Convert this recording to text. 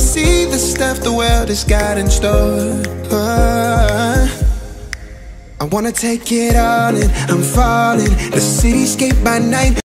see the stuff the world has got in store. I wanna take it all in, I'm falling. The cityscape by night.